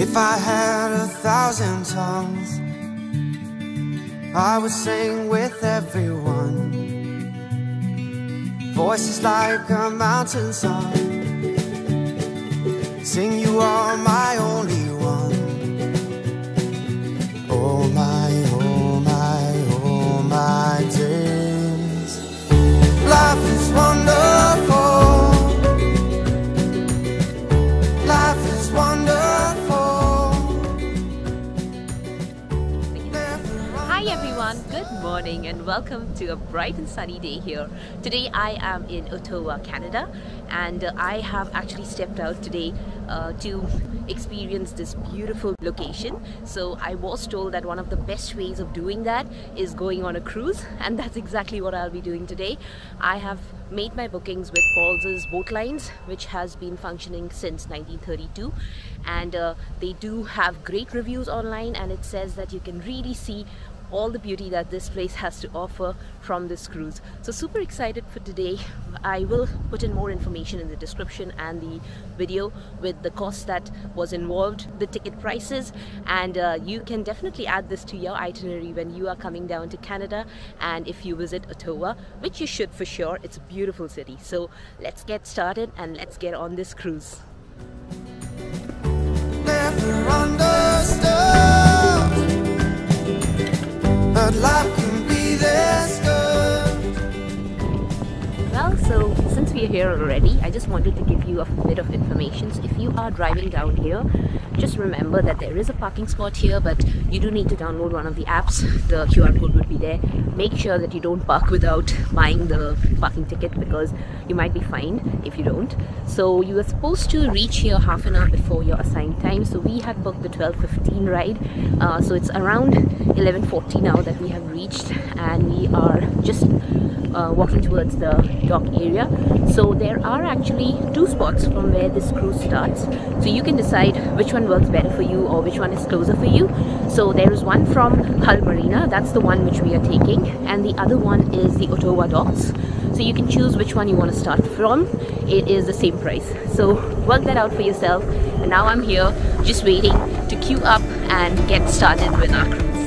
If I had a thousand tongues, I would sing with everyone. Voices like a mountain song. Sing you are my only welcome to a bright and sunny day here. Today I am in Ottawa, Canada and I have actually stepped out today uh, to experience this beautiful location. So I was told that one of the best ways of doing that is going on a cruise and that's exactly what I'll be doing today. I have made my bookings with Paul's Boat Lines which has been functioning since 1932 and uh, they do have great reviews online and it says that you can really see all the beauty that this place has to offer from this cruise so super excited for today. I will put in more information in the description and the video with the cost that was involved the ticket prices and uh, you can definitely add this to your itinerary when you are coming down to canada and if you visit ottawa which you should for sure. It's a beautiful city. So let's get started and let's get on this cruise here already, I just wanted to give you a bit of information. So if you are driving down here, just remember that there is a parking spot here, but you do need to download one of the apps. The QR code would be there. Make sure that you don't park without buying the parking ticket because you might be fined if you don't. So you are supposed to reach here half an hour before your assigned time. So we had booked the 12:15 ride. Uh, so it's around 11:40 now that we have reached, and we are just uh, walking towards the dock area. So there are actually two spots from where this cruise starts. So you can decide which works better for you or which one is closer for you. So there is one from Hull Marina, that's the one which we are taking, and the other one is the Ottawa docks. So you can choose which one you want to start from. It is the same price. So work that out for yourself. And now I'm here just waiting to queue up and get started with our cruise.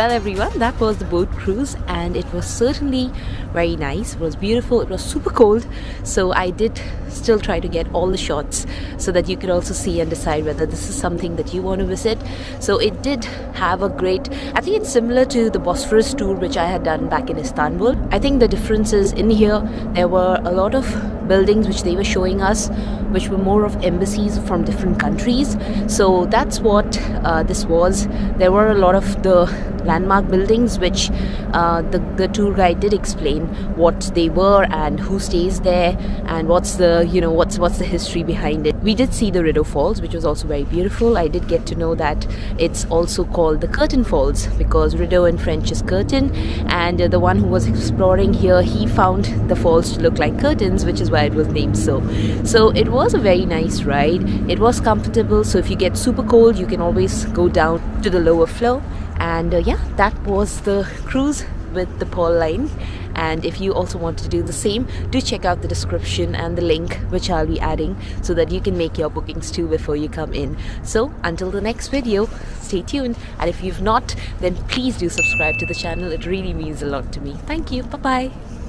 Well everyone that was the boat cruise and it was certainly very nice. It was beautiful. It was super cold. So I did still try to get all the shots so that you could also see and decide whether this is something that you want to visit. So it did have a great I think it's similar to the Bosphorus tour which I had done back in Istanbul. I think the difference is in here there were a lot of buildings which they were showing us which were more of embassies from different countries. So that's what uh, this was. There were a lot of the landmark buildings which uh, the, the tour guide did explain what they were and who stays there and what's the you know what's what's the history behind it. We did see the Rideau Falls which was also very beautiful. I did get to know that it's also called the Curtain Falls because Rideau in French is curtain. And uh, the one who was exploring here he found the falls to look like curtains which is why it was named so. So it was a very nice ride. It was comfortable so if you get super cold you can always go down to the lower floor and uh, yeah that was the cruise with the Pearl line. And if you also want to do the same do check out the description and the link which I'll be adding so that you can make your bookings too before you come in. So until the next video stay tuned. And if you've not then please do subscribe to the channel. It really means a lot to me. Thank you. Bye bye